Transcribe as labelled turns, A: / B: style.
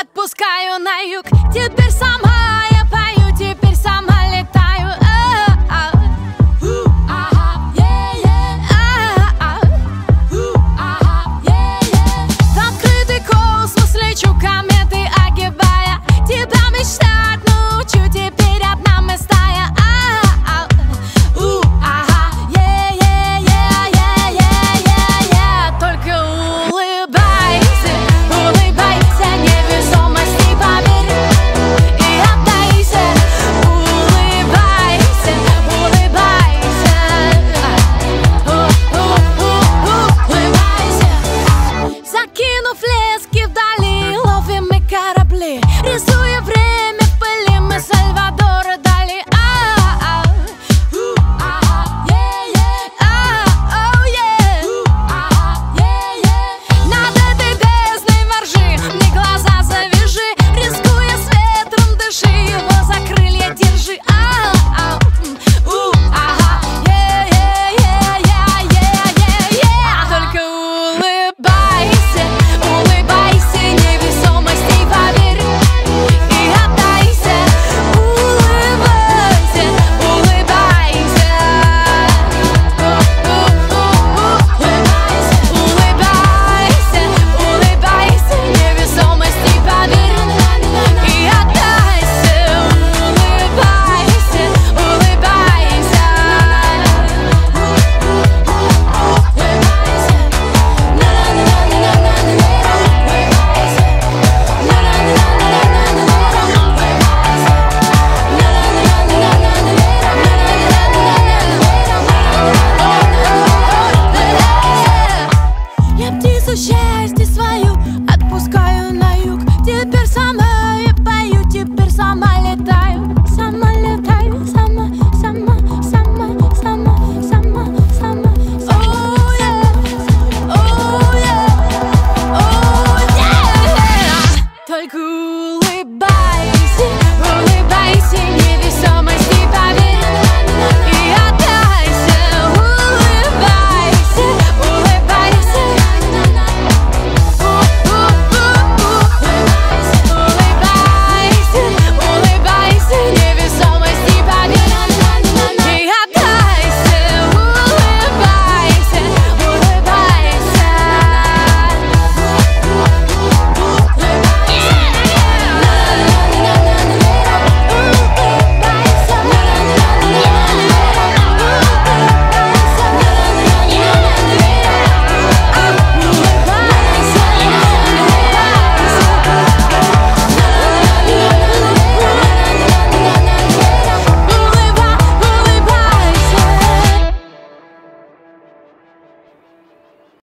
A: Отпускаю на юг. Теперь сама Flair. Some.